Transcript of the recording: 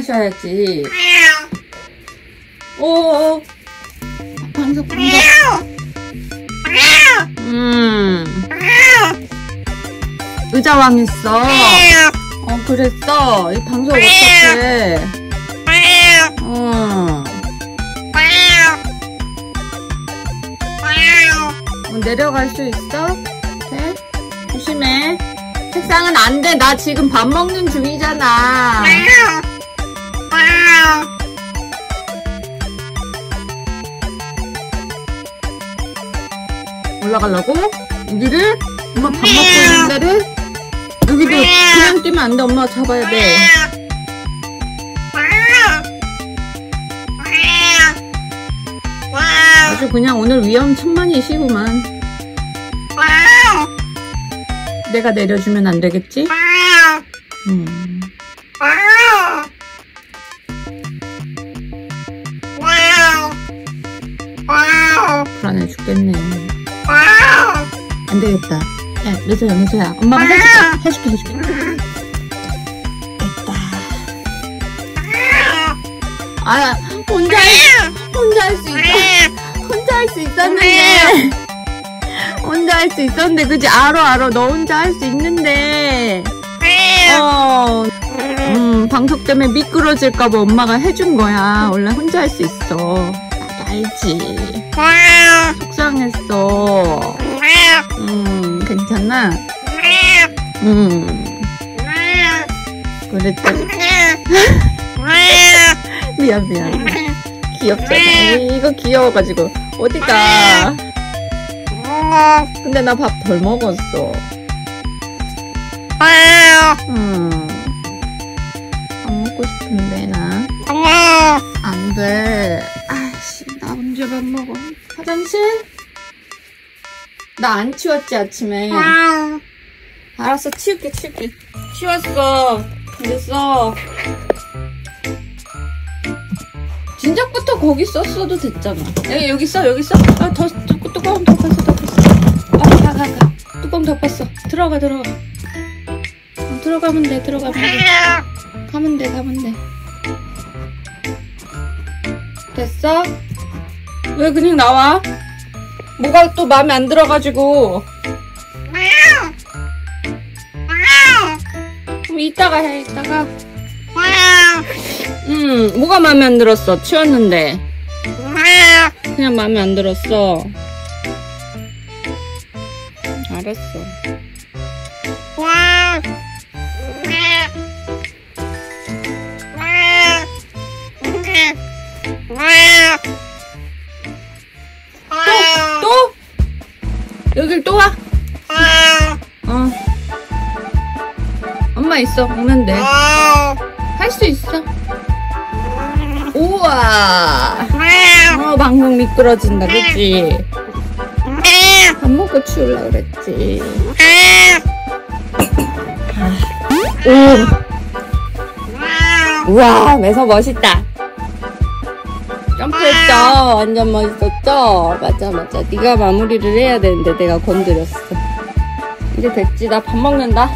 마셔야지. 오, 방석, 방석. 음, 의자왕 했어. 어, 그랬어. 이 방석 어떡해. 어, 어, 내려갈 수 있어? 돼? 조심해. 책상은 안 돼. 나 지금 밥 먹는 중이잖아. 올라가려고? 여기를? 엄마 밥 먹고 있는 데를? 여기도 그냥 뛰면 안 돼. 엄마가 잡아야 돼. 아주 그냥 오늘 위험천만이시구만. 내가 내려주면 안 되겠지? 음. 불안해 죽겠네. 안 되겠다. 야, 미소야, 미소야. 엄마가 해줄게, 해줄게, 해줄게. 됐다. 아, 혼자, 할- 혼자 할 수 있어. 혼자 할 수 있었는데. 혼자 할 수 있었는데, 그지? 알아, 알아. 너 혼자 할 수 있는데. 어, 음, 방석 때문에 미끄러질까봐 엄마가 해준 거야. 원래 혼자 할 수 있어. 알지. 속상했어. 음, 괜찮아? 음, 그랬더니. 미안, 미안. 귀엽잖아. 이거 귀여워가지고. 어디가? 근데 나 밥 덜 먹었어. 음. 안 먹고 싶은데, 나. 안 돼. 아 언제 밥 먹어? 화장실? 나 안 치웠지, 아침에. 알았어, 치울게, 치울게. 치웠어. 됐어. 진작부터 거기 썼어도 됐잖아. 여기, 여기 써, 여기 써. 아, 더, 뚜- 뚜껑 덮었어, 덮었어. 아, 가, 가, 가. 뚜껑 덮었어. 들어가, 들어가. 어, 들어가면 돼, 들어가면 돼. 가면 돼, 가면 돼. 됐어? 왜 그냥 나와? 뭐가 또 마음에 안 들어가지고. 그럼 이따가 해, 이따가. 음, 뭐가 마음에 안 들었어? 치웠는데. 그냥 마음에 안 들었어. 알았어. 또 와? 어. 엄마 있어. 오면 돼. 할 수 있어. 우와. 어, 방송 미끄러진다. 그치? 밥 먹고 치울라 그랬지. 오. 우와, 매서 멋있다. 점프했죠? 완전 멋있었죠? 맞아, 맞아. 네가 마무리를 해야 되는데 내가 건드렸어. 이제 됐지. 나 밥 먹는다.